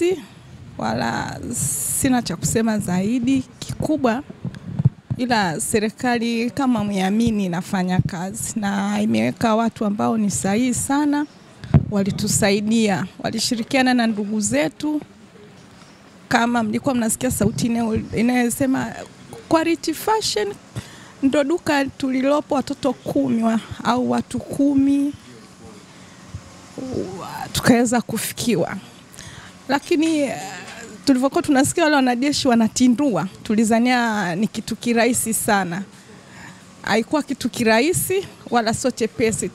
rahisi wala sina cha kusema zaidi kikubwa, ila serikali kama mwiamini inafanya kazi na imeweka watu ambao ni sahihi sana, walitusaidia, walishirikiana na ndugu zetu. Kama mlikuwa mnasikia sauti inayosema Quality Fashion ndo duka tulilopo watoto kumi wa, au watu kumi tukaweza kufikiwa, lakini uh, tulivyokuwa tunasikia wale wanajeshi wanatindua, tulizania ni kitu kirahisi sana. Haikuwa kitu kirahisi wala sio chepesi,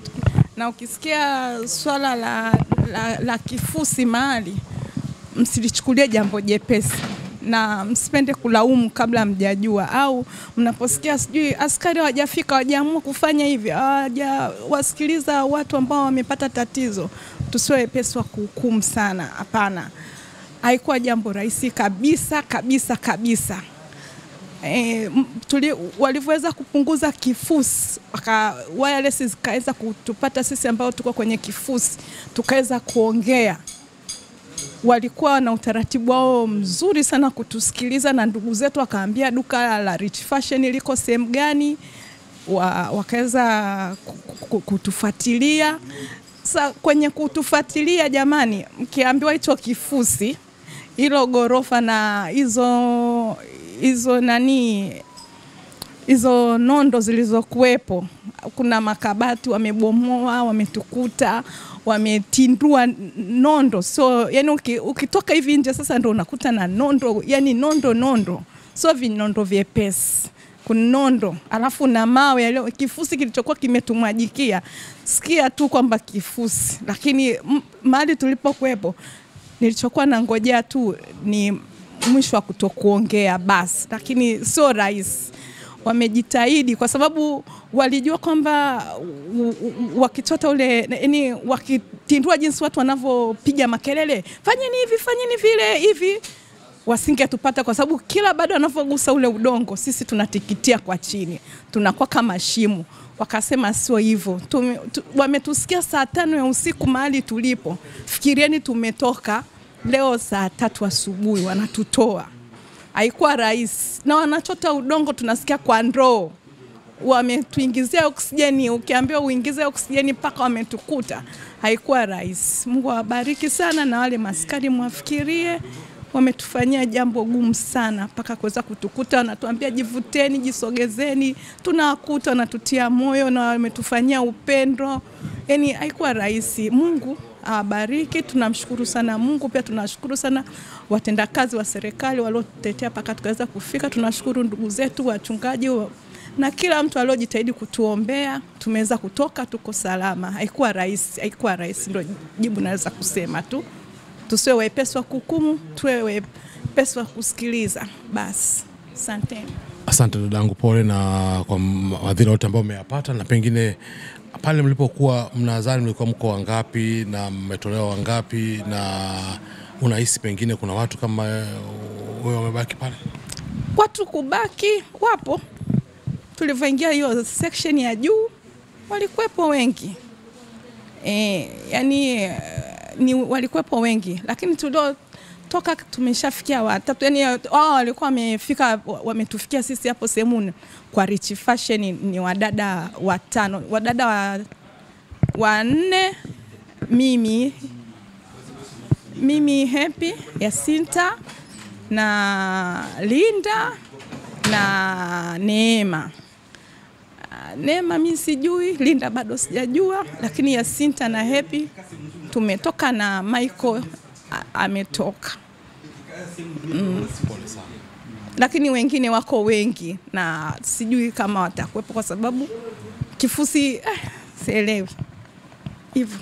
na ukisikia swala la, la, la kifusi mahali, msilichukulie jambo jepesi na msipende kulaumu kabla mjajua, au mnaposikia sijui askari hawajafika hawajaamua kufanya hivi, hawajawasikiliza watu ambao wamepata tatizo, tusiwe wepesi wa kuhukumu sana. Hapana, haikuwa jambo rahisi kabisa kabisa kabisa. E, walivyoweza kupunguza kifusi waka wireless zikaweza kutupata sisi ambao tuko kwenye kifusi, tukaweza kuongea walikuwa na utaratibu wao mzuri sana kutusikiliza, na ndugu zetu wakaambia duka la Rich Fashion liko sehemu gani, wa, wakaweza kutufuatilia. Sa kwenye kutufuatilia, jamani, mkiambiwa hicho kifusi hilo ghorofa na hizo hizo nani hizo nondo zilizokuwepo, kuna makabati wamebomoa, wametukuta wametindua nondo, so yani uki, ukitoka hivi nje sasa ndo unakuta na nondo, yani nondo nondo, so vinondo vyepesi kunondo, alafu na mawe yale, kifusi kilichokuwa kimetumwajikia. Sikia tu kwamba kifusi, lakini mahali tulipokuwepo, nilichokuwa na ngojea tu ni mwisho wa kutokuongea basi, lakini sio rahisi wamejitahidi kwa sababu walijua kwamba wakichota ule yani, wakitindua jinsi watu wanavyopiga makelele, fanyeni hivi, fanyeni vile hivi, wasingetupata kwa sababu kila bado wanavyogusa ule udongo, sisi tunatikitia kwa chini, tunakuwa kama shimo. Wakasema sio hivyo, wametusikia saa tano ya usiku mahali tulipo. Fikirieni, tumetoka leo saa tatu asubuhi, wanatutoa haikuwa rahisi, na wanachota udongo tunasikia kwa ndoo, wametuingizia oksijeni. Ukiambiwa uingize oksijeni mpaka wametukuta, haikuwa rahisi. Mungu awabariki sana, na wale maskari mwafikirie, wametufanyia jambo gumu sana mpaka kuweza kutukuta. Wanatuambia jivuteni, jisogezeni, tunawakuta, wanatutia moyo na wametufanyia upendo, yani haikuwa rahisi. Mungu awabariki. Tunamshukuru sana Mungu, pia tunashukuru sana watendakazi wa serikali waliotetea mpaka tukaweza kufika. Tunashukuru ndugu zetu wachungaji wa, na kila mtu aliojitahidi kutuombea, tumeweza kutoka, tuko salama. Haikuwa rahisi, haikuwa rahisi, ndio jibu naweza kusema tu. Tusiwe wepesi wa kuhukumu, tuwe wepesi wa kusikiliza. Basi, asanteni. Asante dadangu, pole na kwa madhira yote ambayo umeyapata, na pengine pale mlipokuwa mnadhani mlikuwa mko wangapi na mmetolewa wangapi, na unahisi pengine kuna watu kama wewe wamebaki pale? Watu kubaki wapo, tulivyoingia hiyo section ya juu walikuwepo wengi. E, yani ni walikuwepo wengi, lakini tulio toka tumeshafikia watatu, yani wao walikuwa wamefika, wametufikia sisi hapo sehemu kwa Rich Fashion ni wadada watano, wadada wa wanne, mimi mimi Happy Yasinta na Linda na Neema. Neema mimi sijui, Linda bado sijajua, lakini Yasinta na Happy tumetoka na Michael ametoka mm. Lakini wengine wako wengi na sijui kama watakuwepo kwa sababu kifusi eh, sielewi hivyo.